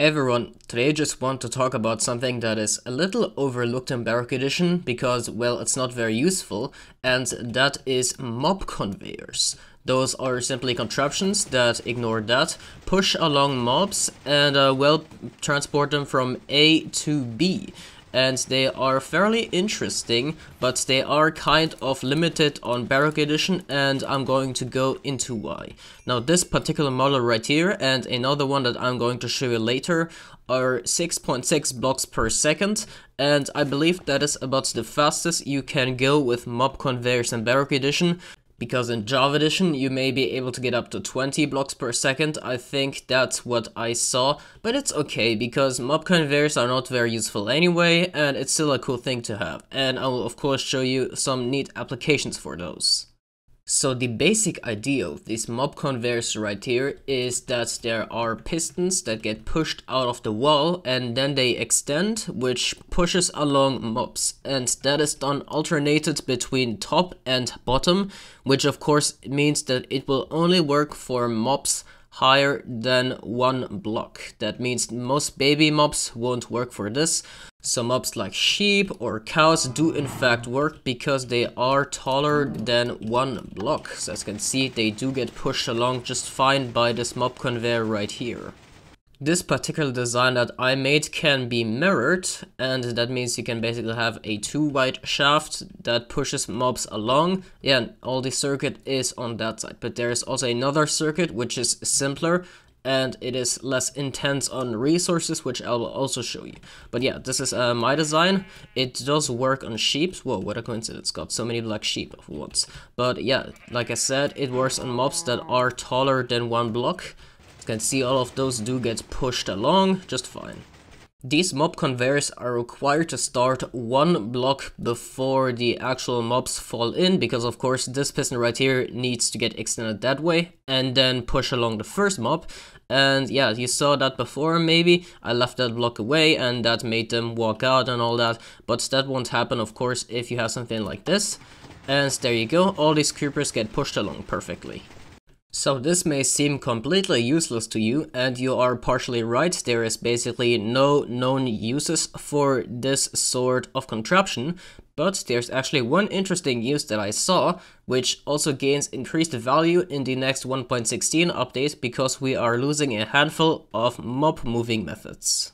Everyone, today I just want to talk about something that is a little overlooked in Bedrock Edition because, well, it's not very useful, and that is mob conveyors. Those are simply contraptions that ignore that, push along mobs, and, uh, well, transport them from A to B and they are fairly interesting, but they are kind of limited on Bedrock Edition, and I'm going to go into why. Now this particular model right here, and another one that I'm going to show you later, are 6.6 .6 blocks per second, and I believe that is about the fastest you can go with mob conveyors in Bedrock Edition, because in Java Edition you may be able to get up to 20 blocks per second, I think that's what I saw, but it's okay because mob conveyors are not very useful anyway, and it's still a cool thing to have, and I will of course show you some neat applications for those. So the basic idea of this mob conveyors right here is that there are pistons that get pushed out of the wall and then they extend which pushes along mobs and that is done alternated between top and bottom which of course means that it will only work for mobs higher than one block. That means most baby mobs won't work for this. Some mobs like sheep or cows do in fact work because they are taller than one block. So as you can see, they do get pushed along just fine by this mob conveyor right here. This particular design that I made can be mirrored and that means you can basically have a two wide shaft that pushes mobs along. Yeah, all the circuit is on that side, but there is also another circuit which is simpler and it is less intense on resources, which I will also show you. But yeah, this is uh, my design. It does work on sheep. Whoa, what a coincidence. It's Got so many black sheep at once. But yeah, like I said, it works on mobs that are taller than one block. You can see all of those do get pushed along just fine. These mob conveyors are required to start one block before the actual mobs fall in because of course this piston right here needs to get extended that way and then push along the first mob. And yeah you saw that before maybe. I left that block away and that made them walk out and all that. But that won't happen of course if you have something like this. And there you go. All these creepers get pushed along perfectly. So this may seem completely useless to you, and you are partially right, there is basically no known uses for this sort of contraption, but there's actually one interesting use that I saw, which also gains increased value in the next 1.16 update because we are losing a handful of mob moving methods.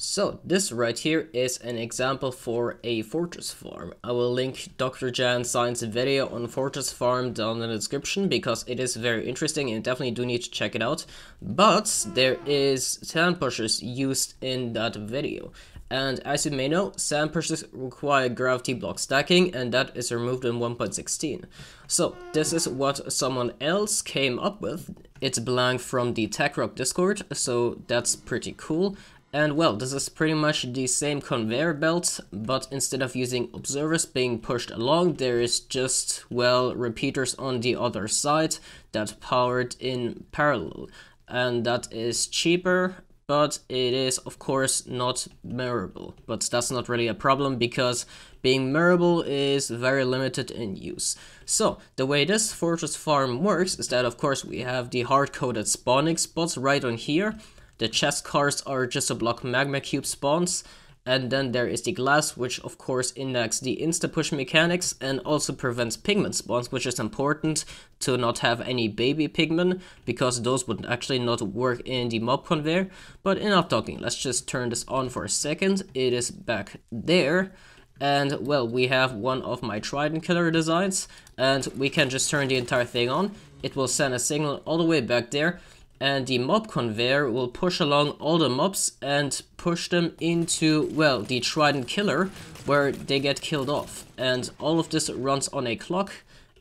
So this right here is an example for a fortress farm. I will link Dr. JanCyan's video on fortress farm down in the description because it is very interesting and definitely do need to check it out. But there is sand pushers used in that video. And as you may know, sand pushers require gravity block stacking and that is removed in 1.16. So this is what someone else came up with. It's Blanc from the TechRock Discord, so that's pretty cool. And well, this is pretty much the same conveyor belt, but instead of using observers being pushed along, there is just, well, repeaters on the other side that powered in parallel. And that is cheaper, but it is of course not mirrorable. But that's not really a problem because being mirrorable is very limited in use. So the way this fortress farm works is that of course we have the hard-coded spawning spots right on here, the chest cards are just a block magma cube spawns. And then there is the glass, which of course index the insta-push mechanics and also prevents pigmen spawns, which is important to not have any baby pigmen, because those would actually not work in the mob conveyor. But enough talking, let's just turn this on for a second. It is back there. And well, we have one of my Trident Killer designs, and we can just turn the entire thing on. It will send a signal all the way back there, and the mob conveyor will push along all the mobs and push them into, well, the Trident Killer, where they get killed off. And all of this runs on a clock,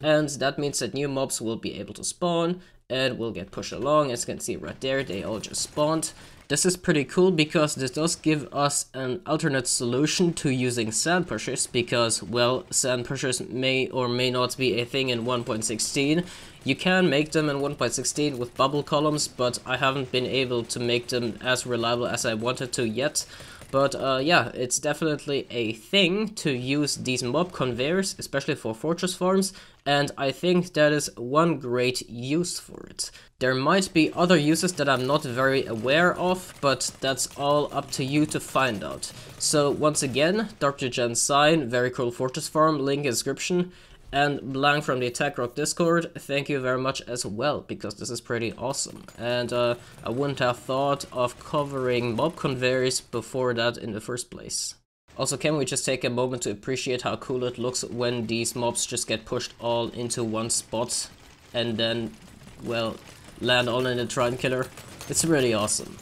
and that means that new mobs will be able to spawn, and will get pushed along, as you can see right there, they all just spawned. This is pretty cool because this does give us an alternate solution to using sand pushers because, well, sand pushers may or may not be a thing in 1.16. You can make them in 1.16 with bubble columns, but I haven't been able to make them as reliable as I wanted to yet. But uh, yeah, it's definitely a thing to use these mob conveyors, especially for fortress farms, and I think that is one great use for it. There might be other uses that I'm not very aware of, but that's all up to you to find out. So once again, Dr. JanCyan, very cool fortress farm, link in description. And Blanc from the TechRock Discord, thank you very much as well, because this is pretty awesome. And uh, I wouldn't have thought of covering mob conveyors before that in the first place. Also, can we just take a moment to appreciate how cool it looks when these mobs just get pushed all into one spot and then, well, land all in the Trident Killer? It's really awesome.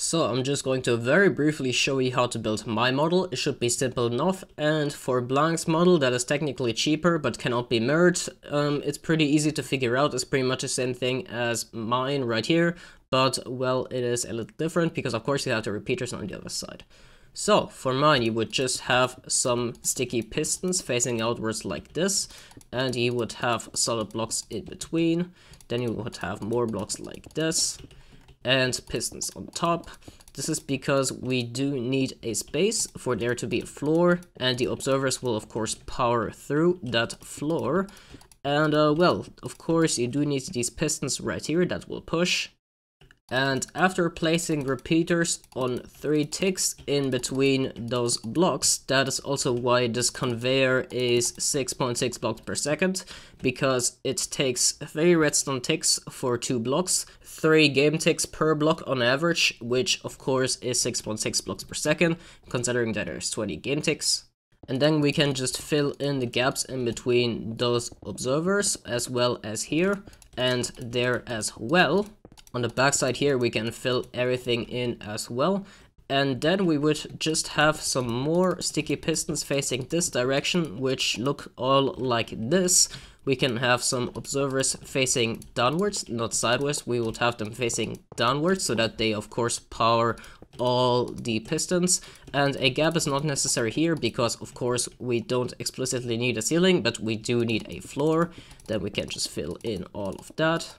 So I'm just going to very briefly show you how to build my model, it should be simple enough, and for Blanc's model that is technically cheaper but cannot be mirrored, um, it's pretty easy to figure out, it's pretty much the same thing as mine right here, but well it is a little different because of course you have the repeaters on the other side. So for mine you would just have some sticky pistons facing outwards like this, and you would have solid blocks in between, then you would have more blocks like this, and pistons on top. This is because we do need a space for there to be a floor and the observers will of course power through that floor. And uh, well, of course you do need these pistons right here that will push and after placing repeaters on three ticks in between those blocks, that is also why this conveyor is 6.6 .6 blocks per second, because it takes 3 redstone ticks for 2 blocks, 3 game ticks per block on average, which of course is 6.6 .6 blocks per second, considering that there's 20 game ticks. And then we can just fill in the gaps in between those observers, as well as here, and there as well. On the back side here, we can fill everything in as well. And then we would just have some more sticky pistons facing this direction, which look all like this. We can have some observers facing downwards, not sideways. We would have them facing downwards so that they, of course, power all the pistons. And a gap is not necessary here because, of course, we don't explicitly need a ceiling, but we do need a floor. Then we can just fill in all of that.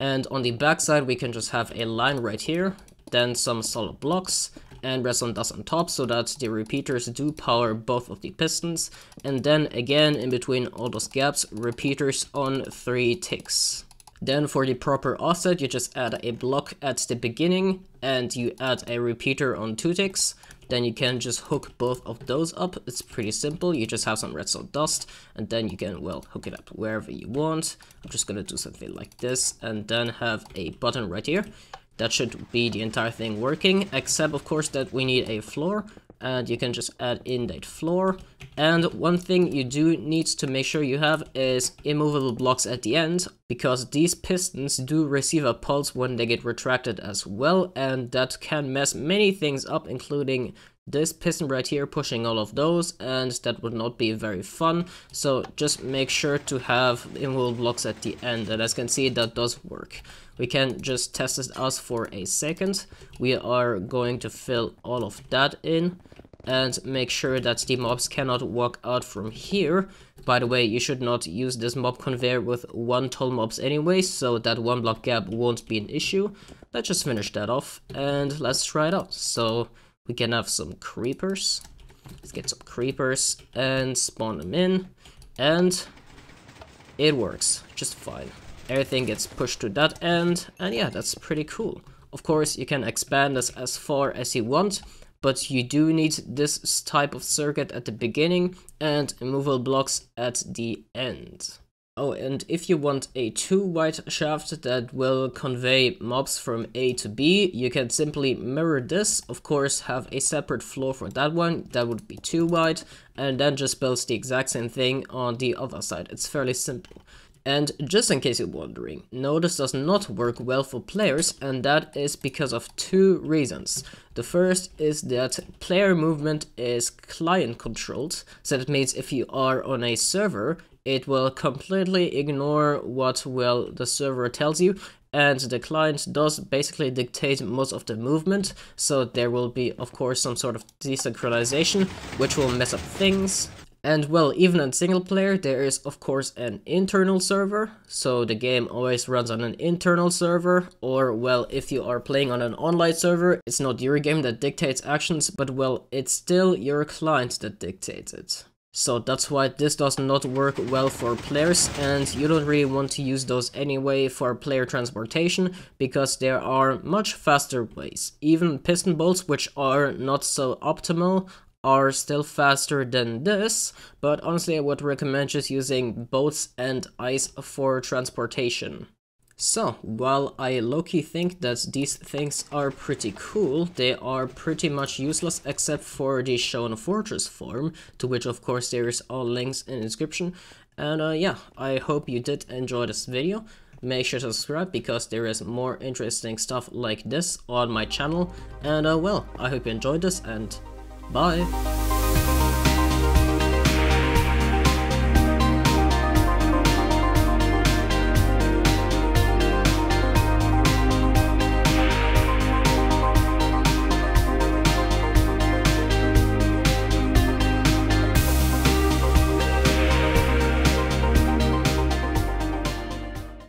And on the back side, we can just have a line right here, then some solid blocks, and redstone dust on top so that the repeaters do power both of the pistons. And then again, in between all those gaps, repeaters on three ticks. Then for the proper offset, you just add a block at the beginning and you add a repeater on two ticks then you can just hook both of those up. It's pretty simple. You just have some redstone dust and then you can, well, hook it up wherever you want. I'm just gonna do something like this and then have a button right here. That should be the entire thing working, except of course that we need a floor and you can just add in that floor. And one thing you do need to make sure you have is immovable blocks at the end, because these pistons do receive a pulse when they get retracted as well, and that can mess many things up, including this piston right here pushing all of those and that would not be very fun so just make sure to have immovable blocks at the end and as you can see that does work we can just test this out for a second we are going to fill all of that in and make sure that the mobs cannot walk out from here. By the way, you should not use this mob conveyor with one tall mobs anyway, so that one block gap won't be an issue. Let's just finish that off, and let's try it out. So, we can have some creepers. Let's get some creepers and spawn them in, and it works just fine. Everything gets pushed to that end, and yeah, that's pretty cool. Of course, you can expand this as far as you want, but you do need this type of circuit at the beginning and immovable blocks at the end. Oh, and if you want a two wide shaft that will convey mobs from A to B, you can simply mirror this, of course have a separate floor for that one, that would be too wide, and then just build the exact same thing on the other side. It's fairly simple. And just in case you're wondering, no this does not work well for players and that is because of two reasons. The first is that player movement is client controlled, so that means if you are on a server, it will completely ignore what well the server tells you and the client does basically dictate most of the movement so there will be of course some sort of desynchronization which will mess up things And well, even in single player, there is of course an internal server, so the game always runs on an internal server, or well, if you are playing on an online server, it's not your game that dictates actions, but well, it's still your client that dictates it. So that's why this does not work well for players and you don't really want to use those anyway for player transportation because there are much faster ways. Even piston bolts which are not so optimal are still faster than this, but honestly I would recommend just using boats and ice for transportation. So, while I low-key think that these things are pretty cool, they are pretty much useless except for the Shonen Fortress form, to which of course there is all links in the description. And uh, yeah, I hope you did enjoy this video. Make sure to subscribe because there is more interesting stuff like this on my channel. And uh, well, I hope you enjoyed this and Bye!